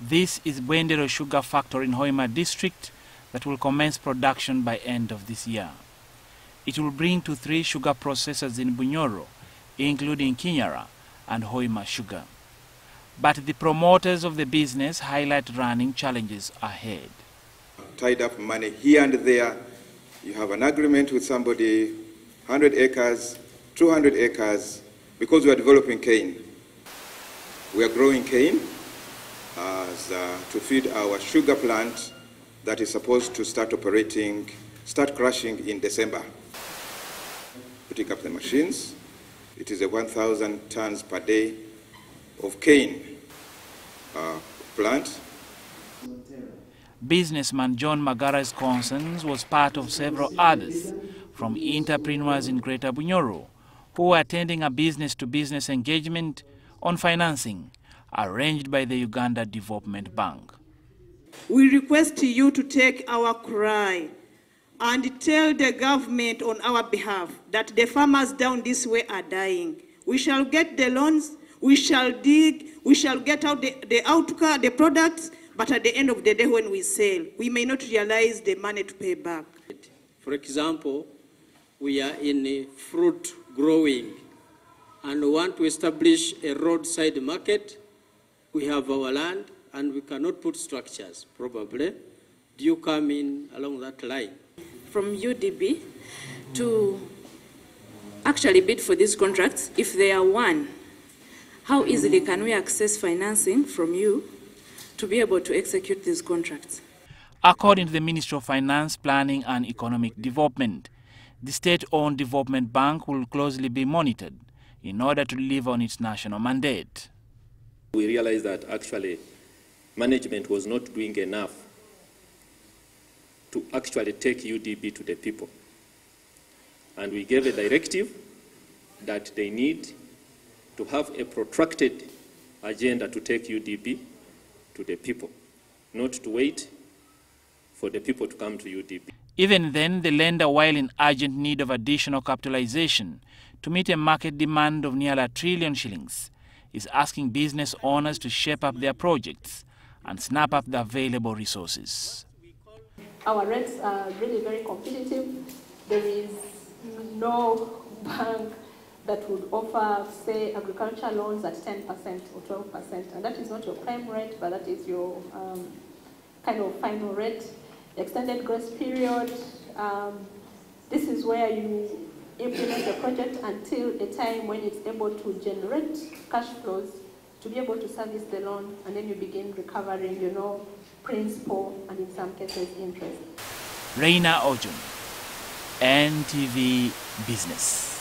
This is Bwendero Sugar Factory in Hoima district that will commence production by end of this year. It will bring to three sugar processors in Bunyoro, including Kinyara and Hoima Sugar. But the promoters of the business highlight running challenges ahead. Tied up money here and there. You have an agreement with somebody, 100 acres, 200 acres, because we are developing cane. We are growing cane as, uh, to feed our sugar plant that is supposed to start operating, start crushing in December. Putting up the machines, it is a 1,000 tons per day of cane uh, plant. Businessman John Magara's concerns was part of several others from entrepreneurs in Greater Bunyoro who were attending a business-to-business -business engagement on financing arranged by the Uganda Development Bank. We request you to take our cry and tell the government on our behalf that the farmers down this way are dying. We shall get the loans, we shall dig, we shall get out the, the outcome, the products, but at the end of the day when we sell, we may not realize the money to pay back. For example, we are in fruit growing and want to establish a roadside market. We have our land and we cannot put structures, probably. Do you come in along that line? From UDB to actually bid for these contracts, if they are won, how easily can we access financing from you to be able to execute these contracts? According to the Ministry of Finance, Planning and Economic Development, the state-owned development bank will closely be monitored in order to deliver on its national mandate. We realized that actually management was not doing enough to actually take UDB to the people. And we gave a directive that they need to have a protracted agenda to take UDB to the people, not to wait for the people to come to UDB. Even then, the lender, while in urgent need of additional capitalization to meet a market demand of nearly a trillion shillings, is asking business owners to shape up their projects and snap up the available resources. Our rates are really very competitive. There is no bank that would offer, say, agricultural loans at 10% or 12%. And that is not your prime rate, but that is your um, kind of final rate. Extended grace period, um, this is where you implement the project until a time when it's able to generate cash flows to be able to service the loan, and then you begin recovering, you know, principal and in some cases interest. Reina Ojun, NTV Business.